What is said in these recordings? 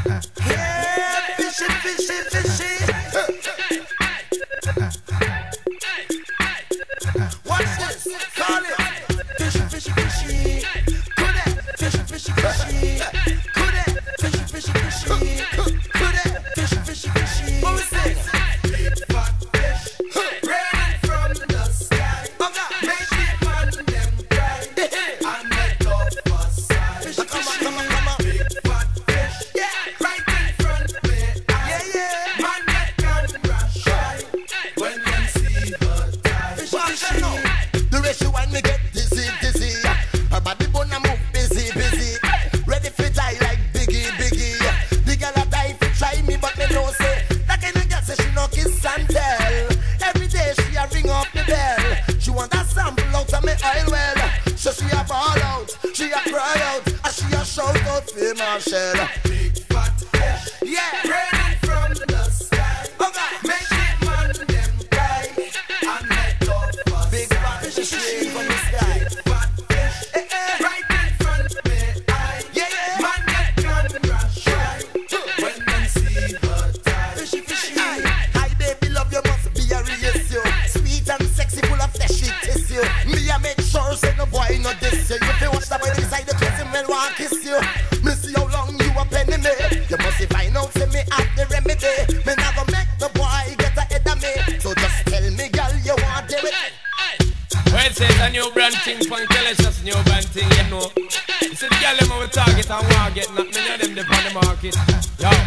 Fish, fish, it. famous shell It's a new brand thing point tell us. from a new brand thing, you know. You see the girl them we target and want get not many of them they on the market. Yo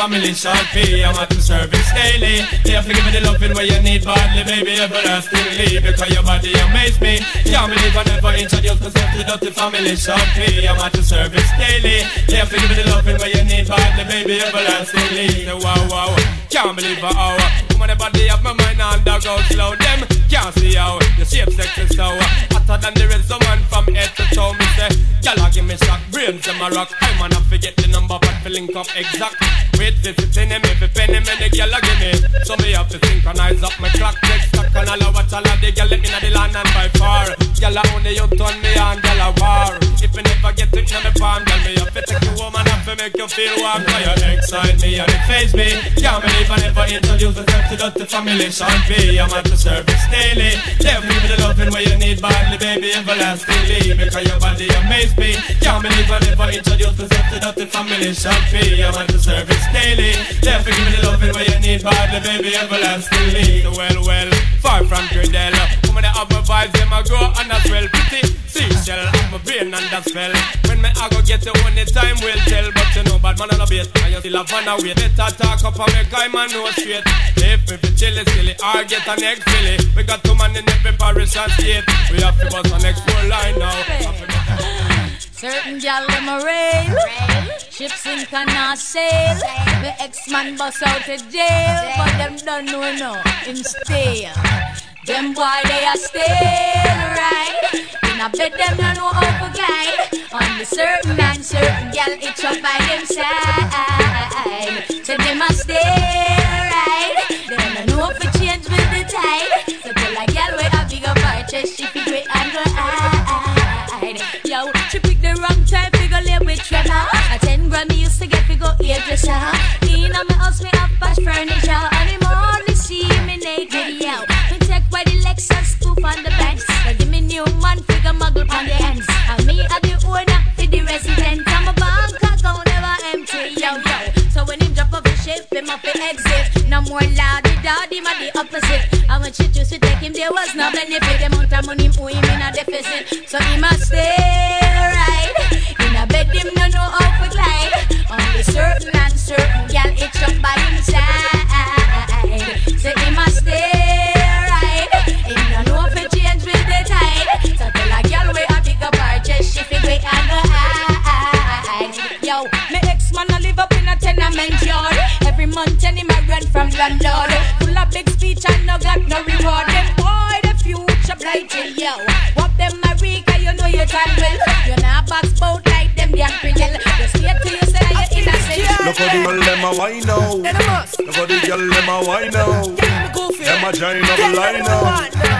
family shall pay. I'm at the service daily. Here for give me the loving where you need badly, baby, everlastingly. Because your body amaze me. Can't believe I never introduced myself to dirty family shall pay. I'm at the service daily. Here for give me the loving where you need badly, baby, everlastingly. So wow, wow. Can't believe I oh. owe. Woman, the body of my mind and out slow. Them can't see how your shape sex is so hotter than the rest of man from head to toe. Me say, gyal give me shock, brains in my rock. I man I forget the number, but fi link up exact. Wait, this is penny me, fi penny me, the gyal give me. So me have to synchronize up my clock, check stock, and all of what all of the gyal in the land and by far. Gyal only you turn me on, gyal a war. If you never get it in the palm, gyal me have to take you home and have to make you feel warm. Cause you excite me and it phase me. Can't believe I never introduce myself to the family, Sean P. I'm at the service daily. Tell me the loving where you need badly, baby, everlastingly. Because your body amaze me. Can't believe I never introduced myself to the family, Sean P. I'm at the service daily. Tell me the loving where you need badly, baby, everlastingly. Well, well, far from Gradell. Have my vibes, them I grow and as well. Pretty have my brain and that spell. When me I go get the only time will tell. But you know, bad man on a bait. And you still have fun away. Better talk up and make I man know straight. If we feel chilly, silly, or get an egg filly. We got two man in every parish and state. We have to bust an next four line now. Certain gal them a rail, ships in cannot sail. The ex-man bust out of jail, but them don't know no, him stay. Them boy they are still right. In I bet them don't know how to guide. On the certain man, certain gal it's up by them side. So them a stay right. Them don't know if change with the tide. So tell a gal where a bigger purchase she pick with and go hide. Yo, she pick the wrong time, figure lay with Trevor. A ten grand used to get figure hairdresser. In more loudy daddy, my the opposite. And when she choose to take him, there was no benefit. The amount of money him owe him in a deficit. So he must stay Rika, you know you can well. You not box bout like them damn criminal. You stay till you say you're innocent. Look how the girl them a wine now. Look how the girl them a wine now. Them a join up line now.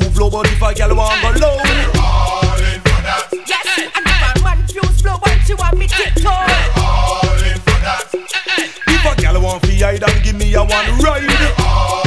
too flow, but if a gal want go low, all in for that. Yes, and if man want me tiptoe? All in for that. If a gal want fi hide and give me a one ride, all